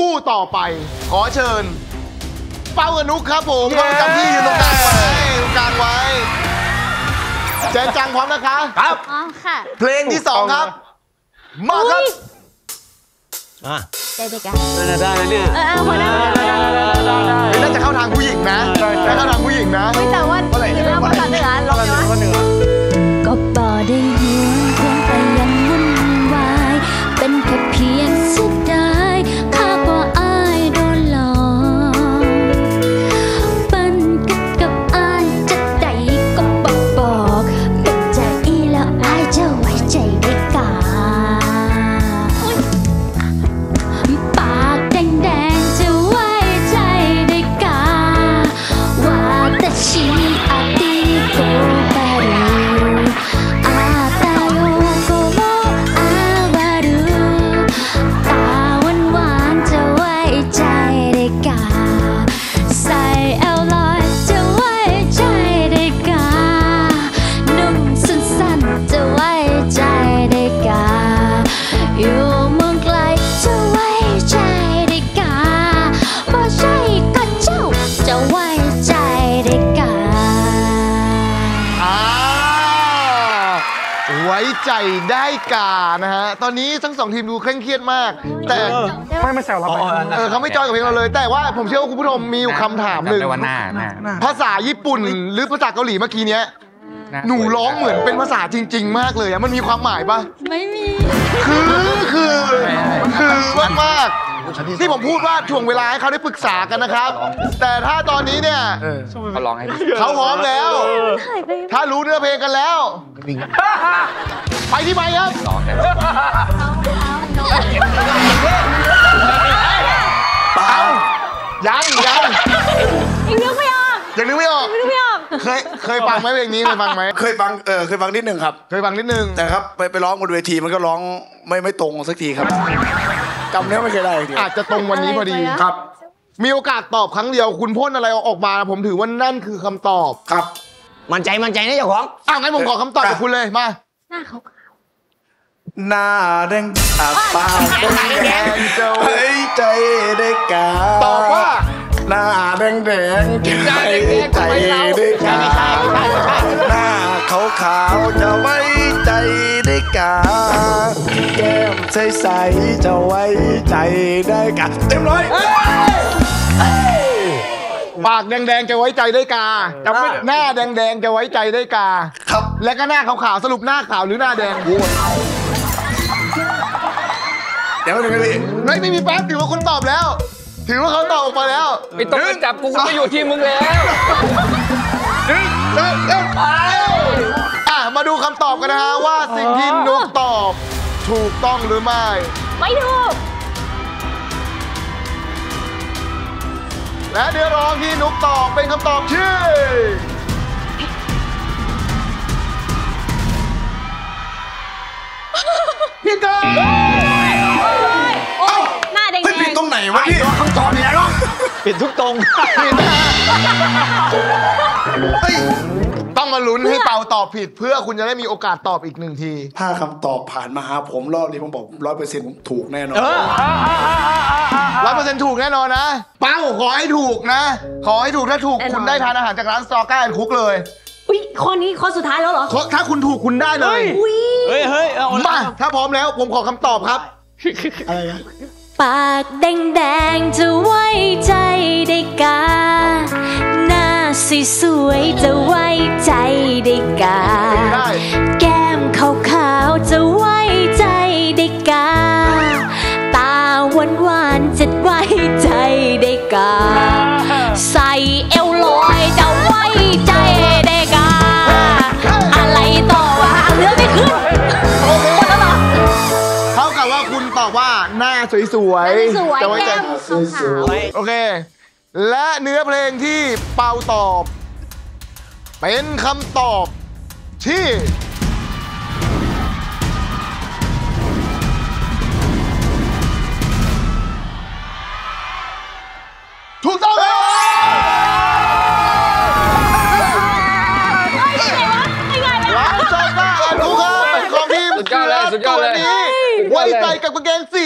คู่ต่อไป ขอเชิญ เป้ากับนุกครับผมเข้าประจำที่อยู่ตรงกลางไว้ตรงกลางไว้เจนจังพร้อมนะคะ ครับ อ๋อค่ะ เพลงที่สองครับ มาครับอะใจเด็กอะได้ได้เนี่ยเออเอาคนนั้นน่าจะเข้าทางผู้หญิงนะน่าเข้าทางผู้หญิงนะไม่แต่ว่าเนื้อภา ไว้ใจได้กานะฮะ ตอนนี้ทั้งสองทีมดูเคร่งเครียดมาก แต่ไม่ไม่แซวเราไปเออเขาไม่จอยกับเพลงเราเลย แต่ว่าผมเชื่อว่าคุณผู้ชมมีอยู่คำถามหนึ่งจำได้ว่าหน้าหน้าหน้าภาษาญี่ปุ่นหรือภาษาเกาหลีเมื่อกี้เนี้ยหนูร้องเหมือนเป็นภาษาจริง ๆ มากเลยอะมันมีความหมายปะไม่มี คือคือคือมากมากๆที่ผมพูดว่าถ่วงเวลาให้เขาได้ปรึกษากันนะครับ แต่ถ้าตอนนี้เนี่ยเขาร้องให้พี่เขาพร้อมแล้ว ถ้ารู้เนื้อเพลงกันแล้ว ไปที่ไมครับร้องแต่เอายังยังอีกนึกไม่ออกยังนึกไม่ออกนึกไม่ออกเคยเคยฟังไหมเพลงนี้เคยฟังไหมเคยฟังเออเคยฟังนิดหนึ่งครับ เคยฟังนิดนึงแต่ครับไปไปร้องบนเวทีมันก็ร้องไม่ไม่ตรงสักทีครับจำเนื้อไม่เคยได้อาจจะตรงวันนี้พอดีครับ มีโอกาสตอบครั้งเดียวคุณพ่นอะไรออกมา ผมถือว่านั่นคือคำตอบครับ มั่นใจมั่นใจนะเจ้าของอ้าวงั้นผมขอคำตอบจากคุณเลยมาหน้าเขา หน้าแดงอาปากแดงเฮ้ใจได้กาตอบว่าหน้าแดงแดงใจใจได้กาหน้าขาวขาวจะไว้ใจได้กาแก้มใสใสจะไว้ใจได้กาเต็มร้อยปากแดงๆจะไว้ใจได้กาจำไม่หน้าแดงๆจะไว้ใจได้กา ครับ และก็หน้าขาวๆสรุปหน้าขาวหรือหน้าแดงเดี๋ยวไม่เป็นไรพี่ไม่ไม่มีแป๊บถือว่าคุณตอบแล้ว ถือว่าเขาตอบออกมาแล้วไม่ต้องไปจับกูกูไม่อยู่ที่มึงแล้วหนึ่งสองสามไปอะมาดูคำตอบกันนะฮะว่าสิ่งที่นุกตอบถูกต้องหรือไม่ ไม่ถูก และเนื้อร้องที่นุกตอบเป็นคำตอบที่ผิดครั ผิดตรงไหนวะพี่คำตอบเนี่ยหรอผิดทุกตรงผิดนะฮะเฮ้ยต้องมาลุ้นให้เปาตอบผิดเพื่อคุณจะได้มีโอกาสตอบอีกหนึ่งที ถ้าคำตอบผ่านมาหาผมรอบนี้ผมบอกร้อยเปอร์เซ็นต์ผมถูกแน่นอนร้อยเปอร์เซ็นต์ถูกแน่นอนนะ เป้าขอให้ถูกนะ ขอให้ถูกถ้าถูกคุณได้ทานอาหารจากร้านสตอก้าแอนคุกเลยอุ้ยข้อนี้ข้อสุดท้ายแล้วเหรอ ถ้าคุณถูกคุณได้เลยอุ้ยเฮ้ยเฮ้ยเอามาถ้าพร้อมแล้วผมขอคำตอบครับ ปากแดงๆจะไว้ใจได้กา หน้าสวยๆจะไว้ใจได้กา สวยสวยๆจะไว้ใจแก้มขาวขาวโอเค และเนื้อเพลงที่เปาตอบ เป็นคำตอบที่ถูกต้องครับไม่ไงนะร้านซอยบ้าอันทุกครับเป็นของทีมสุดยอดเลยสุดยอดเลยตัวนี้ไว้ใจกับกางเกงสี